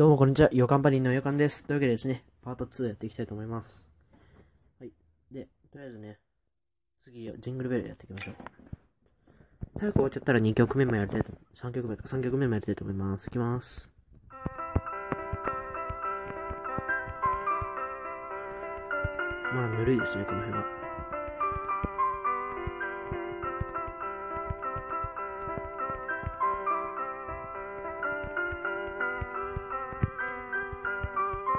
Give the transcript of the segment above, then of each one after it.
どうもこんにちは。ヨカンパニーのヨカンです。というわけでですね、パート2やっていきたいと思います。はい。で、とりあえずね、次、ジングルベルやっていきましょう。早く終わっちゃったら2曲目もやりたいと、3曲目か、3曲目もやりたいと思います。いきます。まあ、ぬるいですね、この辺は。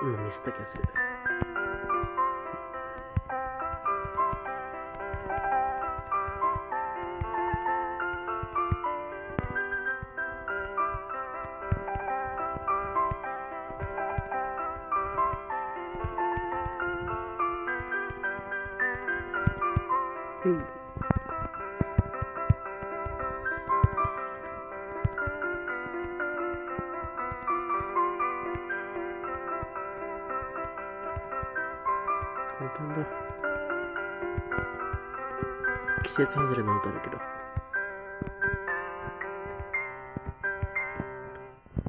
今ミスった気がする。たん。だ。季節外れの歌だけど。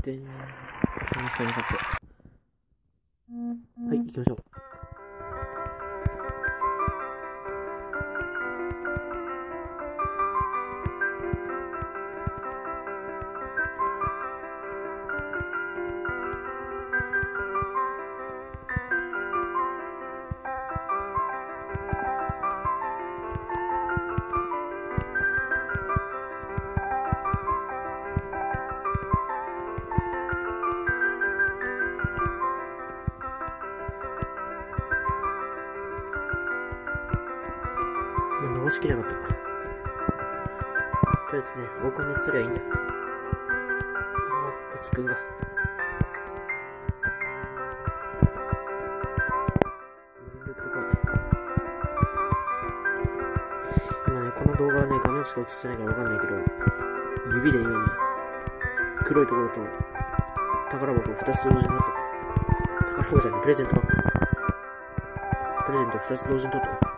でん。話したなかった。はい、行きましょう。まあ、直しきれなかった。とりあえずね、王冠にすりゃいいんだよ。ああ、こつくんが。今ね、この動画はね、画面しか映してないからわかんないけど、指で今ね、黒いところと、宝箱2つ同時に取った。宝箱じゃない、プレゼントバッグ。プレゼント2つ同時に取った。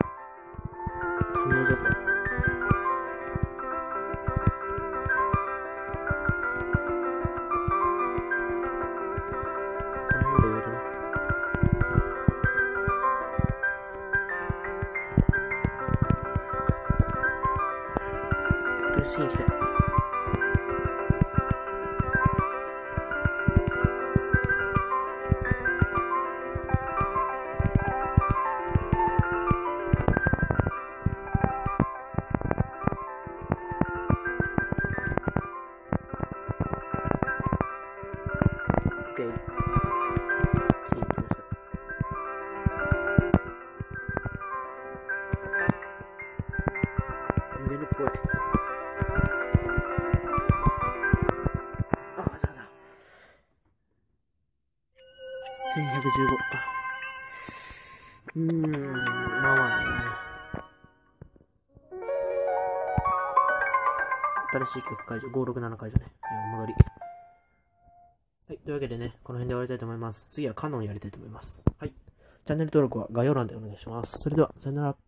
とりあ1115。うーん、まあまあね。新しい曲解除、567解除ね。お戻り。はい。というわけでね、この辺で終わりたいと思います。次はカノンやりたいと思います。はい。チャンネル登録は概要欄でお願いします。それでは、さよなら。